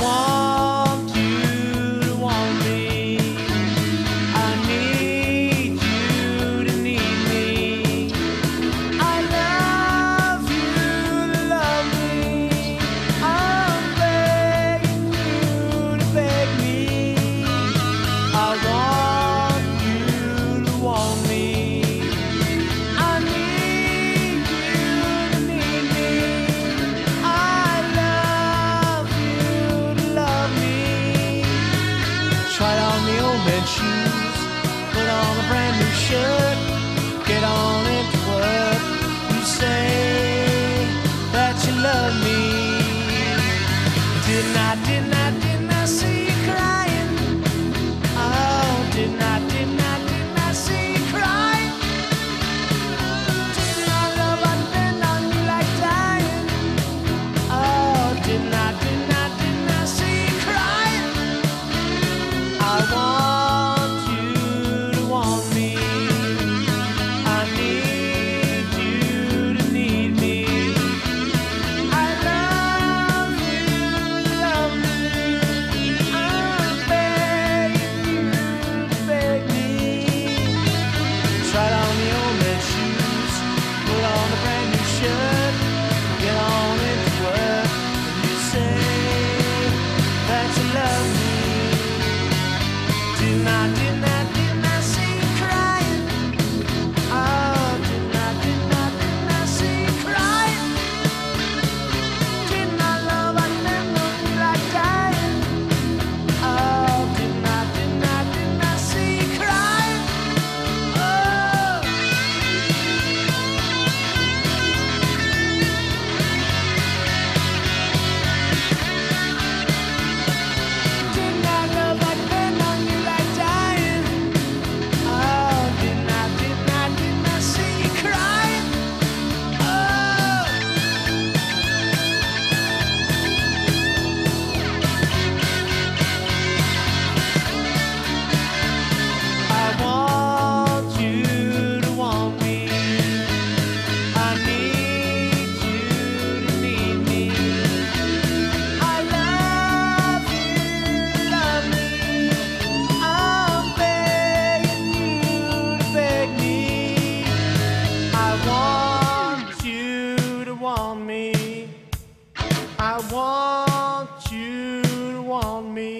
want. shoes, put on a brand new shirt, get on into work. You say that you love me. Didn't I, didn't I? want you to want me.